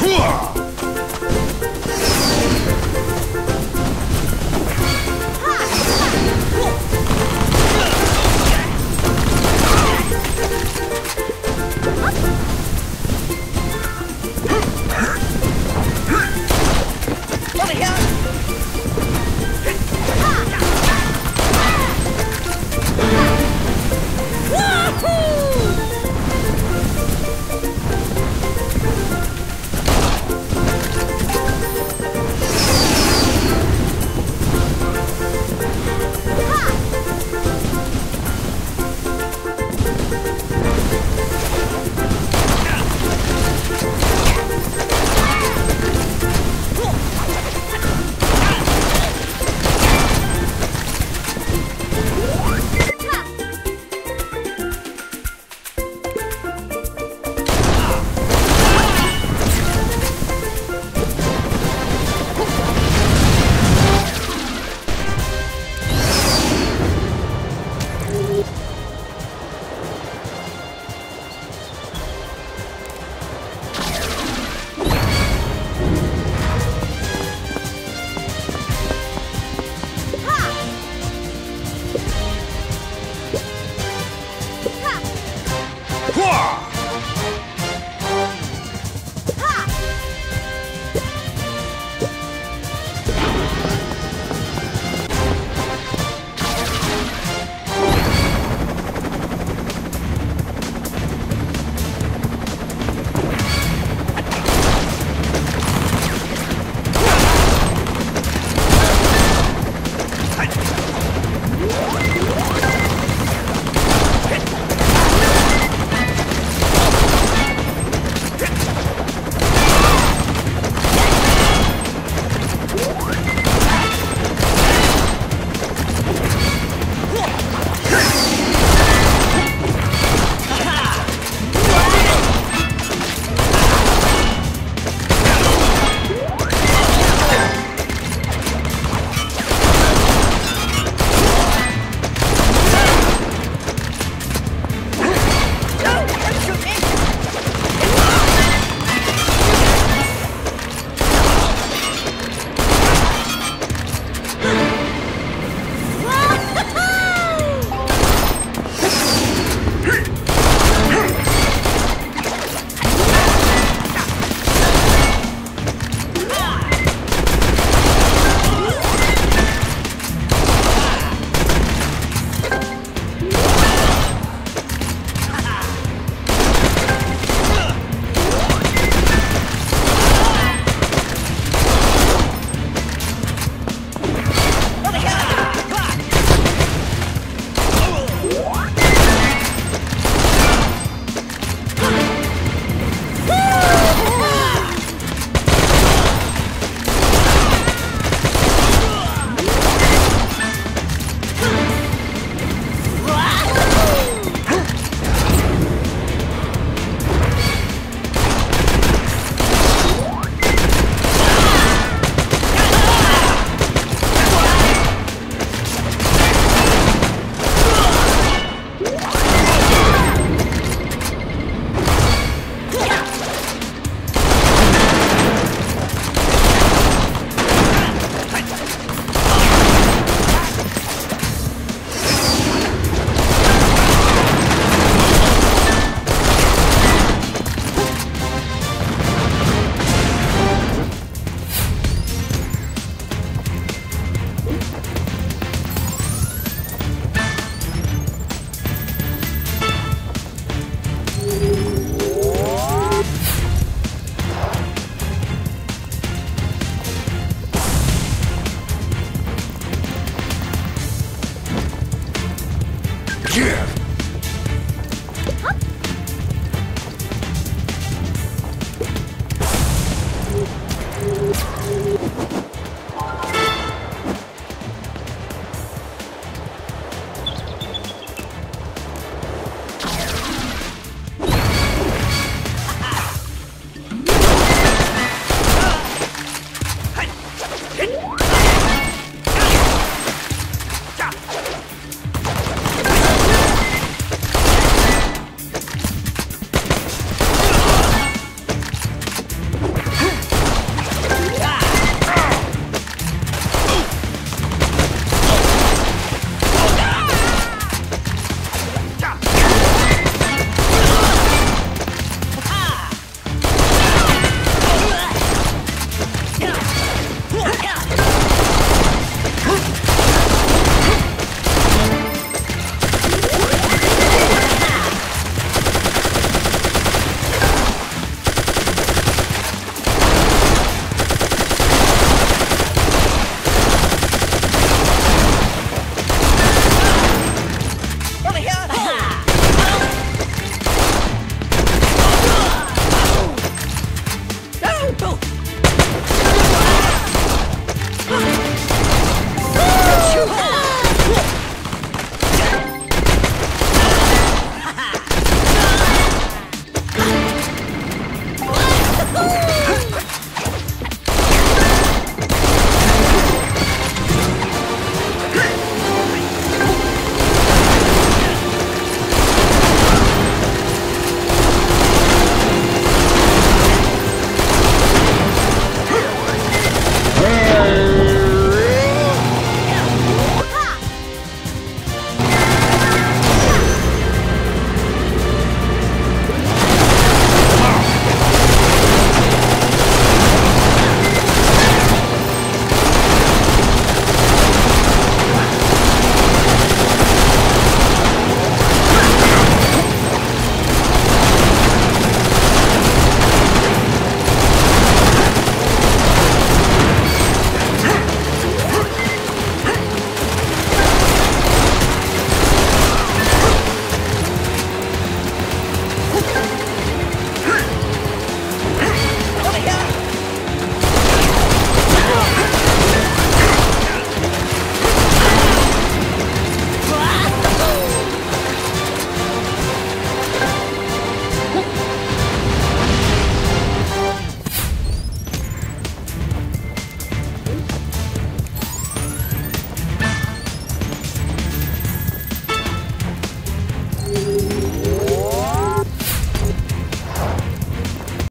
Hua! 우! Yeah!